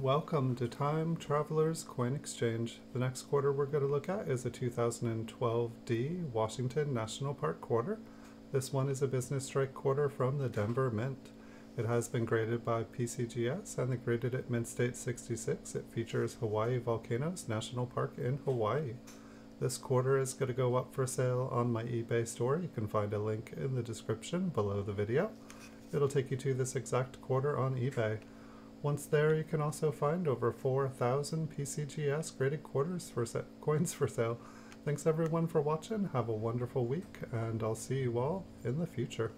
Welcome to Time Travelers Coin Exchange. The next quarter we're going to look at is a 2012D Washington National Park quarter. This one is a business strike quarter from the Denver Mint. It has been graded by PCGS and they graded it Mint State 66. It features Hawaii Volcanoes National Park in Hawaii. This quarter is going to go up for sale on my eBay store. You can find a link in the description below the video. It'll take you to this exact quarter on eBay. Once there, you can also find over 4,000 PCGS graded quarters for coins for sale. Thanks everyone for watching. Have a wonderful week, and I'll see you all in the future.